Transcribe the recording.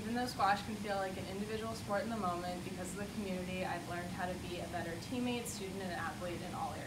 Even though squash can feel like an individual sport in the moment, because of the community, I've learned how to be a better teammate, student, and athlete in all areas.